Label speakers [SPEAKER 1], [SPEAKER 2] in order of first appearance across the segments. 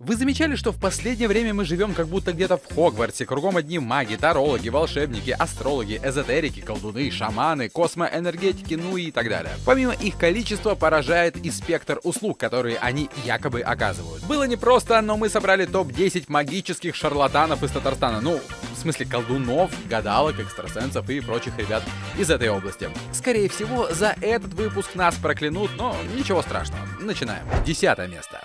[SPEAKER 1] Вы замечали, что в последнее время мы живем как будто где-то в Хогвартсе, кругом одни маги, тарологи, волшебники, астрологи, эзотерики, колдуны, шаманы, космоэнергетики, ну и так далее. Помимо их количества поражает и спектр услуг, которые они якобы оказывают. Было непросто, но мы собрали топ-10 магических шарлатанов из Татарстана. Ну, в смысле колдунов, гадалок, экстрасенсов и прочих ребят из этой области. Скорее всего, за этот выпуск нас проклянут, но ничего страшного. Начинаем. Десятое место.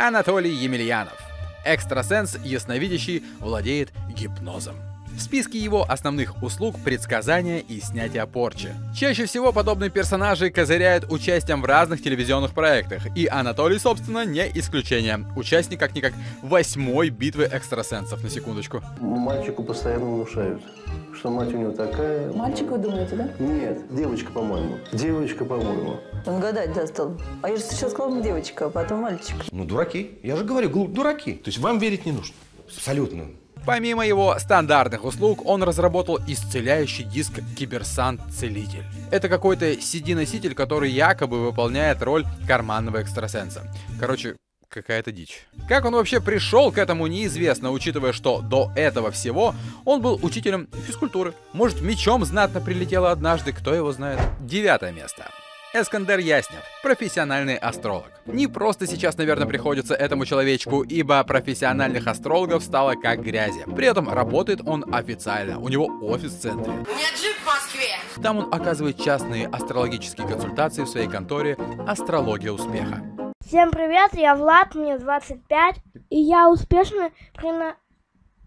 [SPEAKER 1] Анатолий Емельянов. Экстрасенс, ясновидящий, владеет гипнозом. В списке его основных услуг предсказания и снятие порчи. Чаще всего подобные персонажи козыряют участием в разных телевизионных проектах, и Анатолий, собственно, не исключение. Участник как-никак восьмой битвы экстрасенсов, на секундочку.
[SPEAKER 2] Мальчику постоянно внушают, что мать у него такая...
[SPEAKER 3] Мальчик, вы думаете, да?
[SPEAKER 2] Нет, девочка, по-моему. Девочка, по-моему.
[SPEAKER 3] Он гадать достал. А я же сейчас сказала девочка, а потом мальчик.
[SPEAKER 4] Ну, дураки. Я же говорю, глуп, дураки. То есть вам верить не нужно. Абсолютно.
[SPEAKER 1] Помимо его стандартных услуг, он разработал исцеляющий диск Киберсант Целитель. Это какой-то CD-носитель, который якобы выполняет роль карманного экстрасенса. Короче, какая-то дичь. Как он вообще пришел к этому, неизвестно, учитывая, что до этого всего он был учителем физкультуры. Может, мечом знатно прилетело однажды, кто его знает. Девятое место. Эскандер Яснев, профессиональный астролог. Не просто сейчас, наверное, приходится этому человечку, ибо профессиональных астрологов стало как грязи. При этом работает он официально, у него офис в центре.
[SPEAKER 5] Нет же в Москве!
[SPEAKER 1] Там он оказывает частные астрологические консультации в своей конторе «Астрология успеха».
[SPEAKER 6] Всем привет, я Влад, мне 25, и я успешно прина...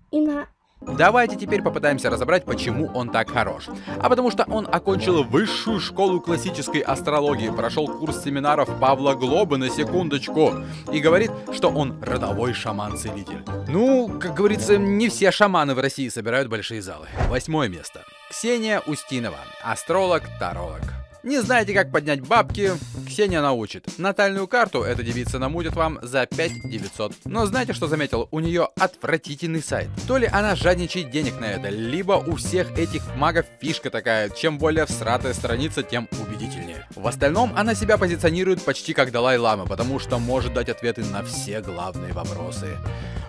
[SPEAKER 6] и на...
[SPEAKER 1] Давайте теперь попытаемся разобрать, почему он так хорош. А потому что он окончил высшую школу классической астрологии, прошел курс семинаров Павла Глоба на секундочку и говорит, что он родовой шаман-целитель. Ну, как говорится, не все шаманы в России собирают большие залы. Восьмое место. Ксения Устинова, астролог-таролог. Не знаете, как поднять бабки? Ксения научит. Натальную карту эта девица намутит вам за 5 900. Но знаете, что заметил? У нее отвратительный сайт. То ли она жадничает денег на это, либо у всех этих магов фишка такая. Чем более всратая страница, тем убедительнее. В остальном она себя позиционирует почти как Далай-Лама, потому что может дать ответы на все главные вопросы.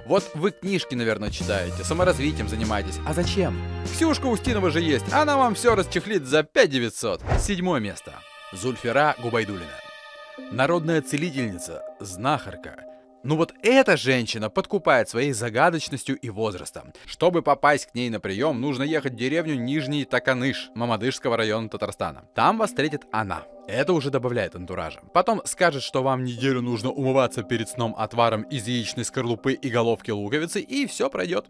[SPEAKER 1] Вот вы книжки, наверное, читаете, саморазвитием занимаетесь. А зачем? Ксюшка Устинова же есть, она вам все расчехлит за 5 900. Седьмое место. Зульфира Губайдулина. Народная целительница, знахарка. Ну вот эта женщина подкупает своей загадочностью и возрастом. Чтобы попасть к ней на прием, нужно ехать в деревню Нижний Таканыш, Мамадышского района Татарстана. Там вас встретит она. Это уже добавляет антуража. Потом скажет, что вам неделю нужно умываться перед сном отваром из яичной скорлупы и головки луковицы, и все пройдет.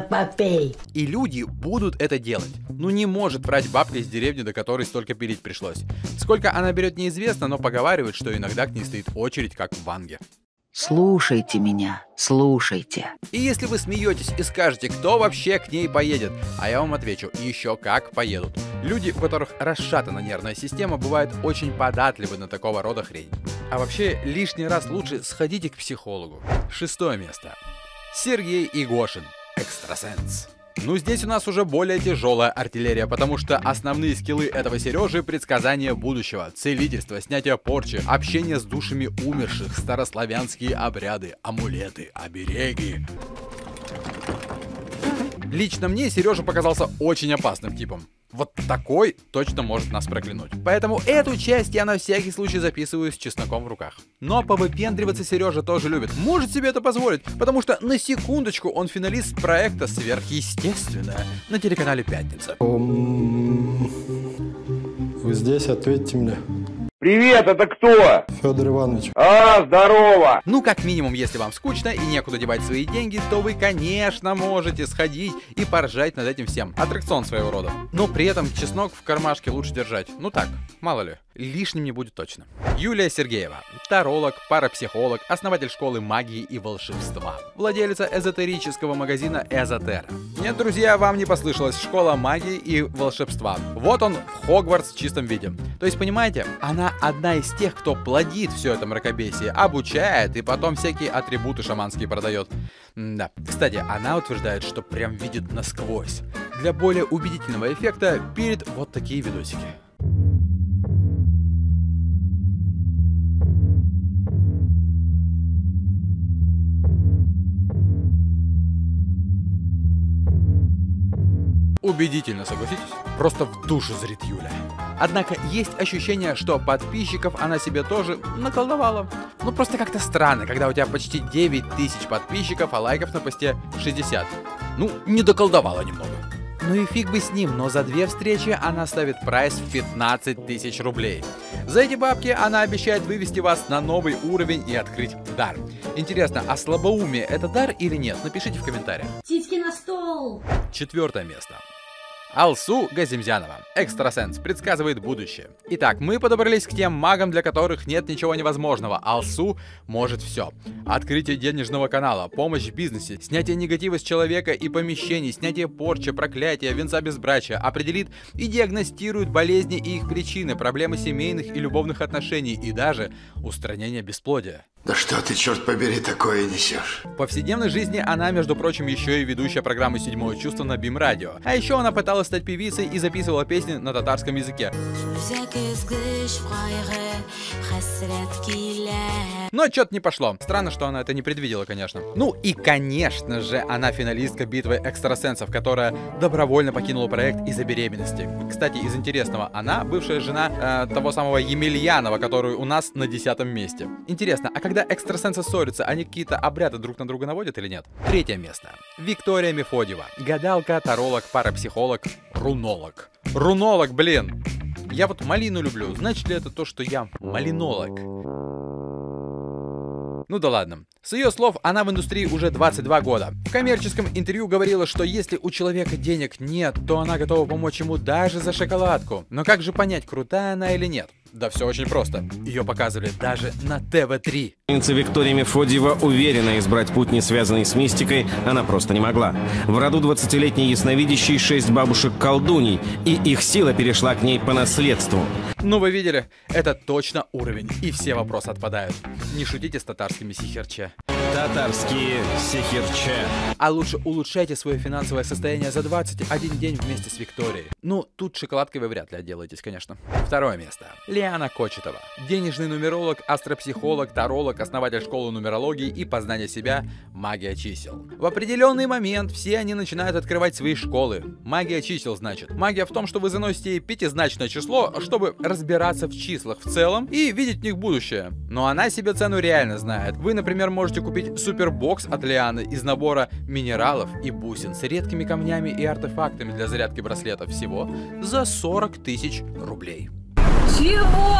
[SPEAKER 5] попей.
[SPEAKER 1] И люди будут это делать. Ну не может врать бабка из деревни, до которой столько пилить пришлось. Сколько она берет неизвестно, но поговаривают, что иногда к ней стоит очередь, как в Ванге.
[SPEAKER 7] Слушайте меня, слушайте.
[SPEAKER 1] И если вы смеетесь и скажете, кто вообще к ней поедет, а я вам отвечу, еще как поедут. Люди, у которых расшатана нервная система, бывают очень податливы на такого рода хрень. А вообще, лишний раз лучше сходите к психологу. Шестое место. Сергей Игошин. Экстрасенс. Ну, здесь у нас уже более тяжелая артиллерия, потому что основные скиллы этого Сережи — предсказание будущего, целительство, снятие порчи, общение с душами умерших, старославянские обряды, амулеты, обереги. Лично мне Сережа показался очень опасным типом. Вот такой точно может нас проклянуть. Поэтому эту часть я на всякий случай записываю с чесноком в руках. Но повыпендриваться Сережа тоже любит. Может себе это позволить, потому что на секундочку он финалист проекта «Сверхъестественное» на телеканале «Пятница».
[SPEAKER 8] Вы здесь, ответьте мне.
[SPEAKER 9] Привет, это кто?
[SPEAKER 8] Федор Иванович.
[SPEAKER 9] А, здорово!
[SPEAKER 1] Ну, как минимум, если вам скучно и некуда девать свои деньги, то вы, конечно, можете сходить и поржать над этим всем. Аттракцион своего рода. Но при этом чеснок в кармашке лучше держать. Ну так, мало ли. Лишним не будет точно. Юлия Сергеева. Таролог, парапсихолог, основатель школы магии и волшебства. Владелица эзотерического магазина Эзотера. Нет, друзья, вам не послышалось. Школа магии и волшебства. Вот он, Хогвартс в чистом виде. То есть, понимаете, она одна из тех, кто плодит все это мракобесие, обучает и потом всякие атрибуты шаманские продает. Да. Кстати, она утверждает, что прям видит насквозь. Для более убедительного эффекта перед вот такие видосики. Убедительно, согласитесь? Просто в душу зрит Юля. Однако есть ощущение, что подписчиков она себе тоже наколдовала. Ну просто как-то странно, когда у тебя почти 9 тысяч подписчиков, а лайков на посте 60. Ну, не доколдовала немного. Ну и фиг бы с ним, но за две встречи она ставит прайс в 15 тысяч рублей. За эти бабки она обещает вывести вас на новый уровень и открыть дар. Интересно, а слабоумие это дар или нет? Напишите в комментариях.
[SPEAKER 5] Титьки на стол!
[SPEAKER 1] Четвертое место. Алсу Газимзянова. Экстрасенс предсказывает будущее. Итак, мы подобрались к тем магам, для которых нет ничего невозможного. Алсу может все. Открытие денежного канала, помощь в бизнесе, снятие негатива с человека и помещений, снятие порчи, проклятия, венца безбрачия, определит и диагностирует болезни и их причины, проблемы семейных и любовных отношений и даже устранение бесплодия.
[SPEAKER 10] Да что ты, черт побери, такое несешь?
[SPEAKER 1] В повседневной жизни она, между прочим, еще и ведущая программы «Седьмое чувство» на Бим Радио. А еще она пыталась стать певицей и записывала песни на татарском языке. Но что-то не пошло. Странно, что она это не предвидела, конечно. Ну и, конечно же, она финалистка битвы экстрасенсов, которая добровольно покинула проект из-за беременности. Кстати, из интересного, она бывшая жена э, того самого Емельянова, который у нас на десятом месте. Интересно, а когда экстрасенсы ссорятся, они какие-то обряды друг на друга наводят или нет? Третье место. Виктория Мефодьева. Гадалка, таролог, парапсихолог, рунолог. Рунолог, блин! Я вот малину люблю. Значит ли это то, что я малинолог? Ну да ладно. С ее слов, она в индустрии уже 22 года. В коммерческом интервью говорила, что если у человека денег нет, то она готова помочь ему даже за шоколадку. Но как же понять, крутая она или нет? Да все очень просто. Ее показывали даже на ТВ-3.
[SPEAKER 11] Принца Виктория Мефодьева уверена избрать путь, не связанный с мистикой, она просто не могла. В роду 20-летней ясновидящей шесть бабушек-колдуней, и их сила перешла к ней по наследству.
[SPEAKER 1] Ну вы видели, это точно уровень, и все вопросы отпадают. Не шутите с татарскими сихерче.
[SPEAKER 11] Татарские сихерче.
[SPEAKER 1] А лучше улучшайте свое финансовое состояние за 21 день вместе с Викторией. Ну, тут шоколадкой вы вряд ли отделаетесь, конечно. Второе место. Лиана Кочетова. Денежный нумеролог, астропсихолог, таролог, основатель школы нумерологии и познания себя «Магия чисел». В определенный момент все они начинают открывать свои школы. Магия чисел, значит. Магия в том, что вы заносите пятизначное число, чтобы разбираться в числах в целом и видеть в них будущее. Но она себе цену реально знает. Вы, например, можете купить супербокс от Лианы из набора минералов и бусин с редкими камнями и артефактами для зарядки браслетов всего за 40 тысяч рублей.
[SPEAKER 5] Чего?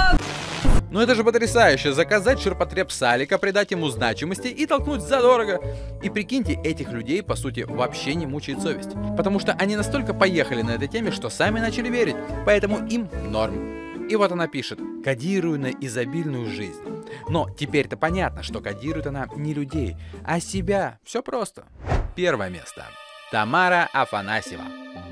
[SPEAKER 1] Ну это же потрясающе, заказать ширпотреб Салика, придать ему значимости и толкнуть задорого. И прикиньте, этих людей, по сути, вообще не мучает совесть. Потому что они настолько поехали на этой теме, что сами начали верить. Поэтому им норм. И вот она пишет, кодирую на изобильную жизнь. Но теперь-то понятно, что кодирует она не людей, а себя. Все просто. Первое место. Тамара Афанасьева.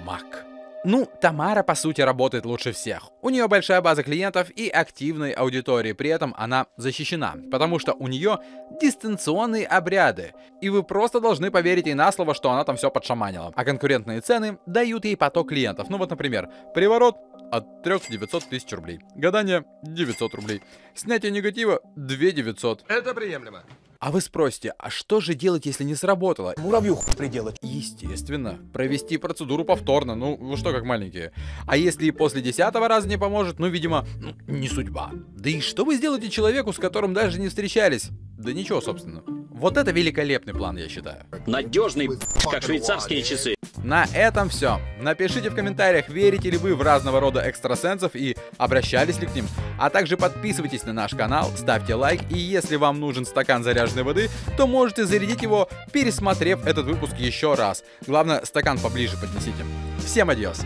[SPEAKER 1] Мак. Ну, Тамара, по сути, работает лучше всех. У нее большая база клиентов и активной аудитории, при этом она защищена, потому что у нее дистанционные обряды, и вы просто должны поверить ей на слово, что она там все подшаманила. А конкурентные цены дают ей поток клиентов. Ну вот, например, приворот от 3 900 тысяч рублей. Гадание 900 рублей. Снятие негатива 2 900.
[SPEAKER 4] Это приемлемо.
[SPEAKER 1] А вы спросите, а что же делать, если не сработало?
[SPEAKER 4] Муравью приделать.
[SPEAKER 1] Естественно, провести процедуру повторно, ну вы что как маленькие. А если и после десятого раза не поможет, ну видимо, ну, не судьба. Да и что вы сделаете человеку, с которым даже не встречались? Да ничего, собственно. Вот это великолепный план, я считаю.
[SPEAKER 12] Надежный, как швейцарские часы.
[SPEAKER 1] На этом все. Напишите в комментариях, верите ли вы в разного рода экстрасенсов и обращались ли к ним. А также подписывайтесь на наш канал, ставьте лайк и если вам нужен стакан заряженной воды, то можете зарядить его, пересмотрев этот выпуск еще раз. Главное, стакан поближе поднесите. Всем адьос!